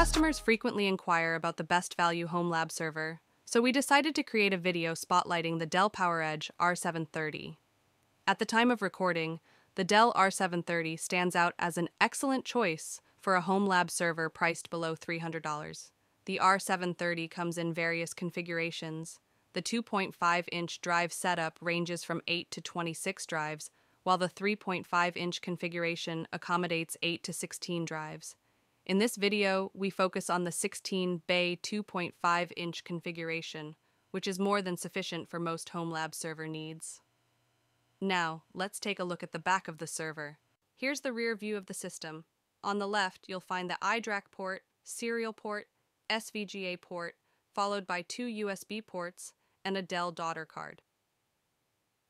customers frequently inquire about the best value home lab server, so we decided to create a video spotlighting the Dell PowerEdge R730. At the time of recording, the Dell R730 stands out as an excellent choice for a home lab server priced below $300. The R730 comes in various configurations. The 2.5 inch drive setup ranges from 8 to 26 drives, while the 3.5 inch configuration accommodates 8 to 16 drives. In this video, we focus on the 16 bay 2.5 inch configuration, which is more than sufficient for most home lab server needs. Now, let's take a look at the back of the server. Here's the rear view of the system. On the left, you'll find the iDRAC port, serial port, SVGA port, followed by two USB ports and a Dell daughter card.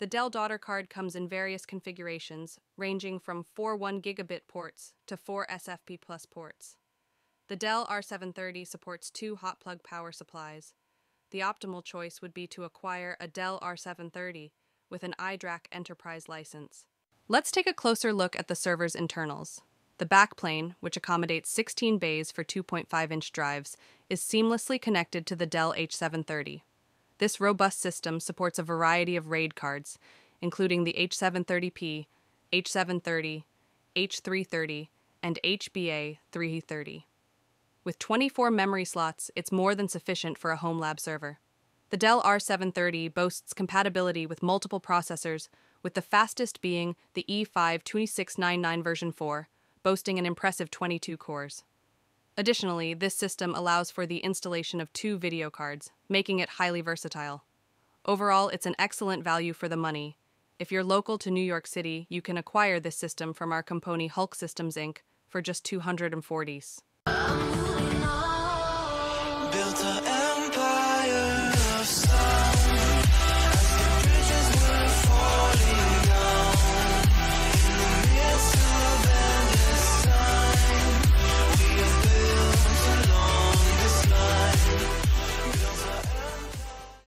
The Dell daughter card comes in various configurations, ranging from four 1 gigabit ports to four SFP Plus ports. The Dell R730 supports two hot plug power supplies. The optimal choice would be to acquire a Dell R730 with an iDRAC enterprise license. Let's take a closer look at the server's internals. The backplane, which accommodates 16 bays for 2.5 inch drives, is seamlessly connected to the Dell H730. This robust system supports a variety of RAID cards, including the H730P, H730, H330, and HBA 330. With 24 memory slots, it's more than sufficient for a home lab server. The Dell R730 boasts compatibility with multiple processors, with the fastest being the E5 2699 version 4, boasting an impressive 22 cores. Additionally, this system allows for the installation of two video cards, making it highly versatile. Overall, it's an excellent value for the money. If you're local to New York City, you can acquire this system from our company Hulk Systems Inc. for just 240s.